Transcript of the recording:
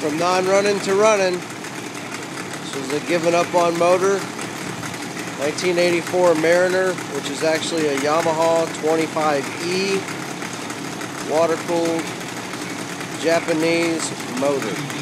from non-running to running. This was a given up on motor. 1984 Mariner, which is actually a Yamaha 25E water-cooled Japanese motor.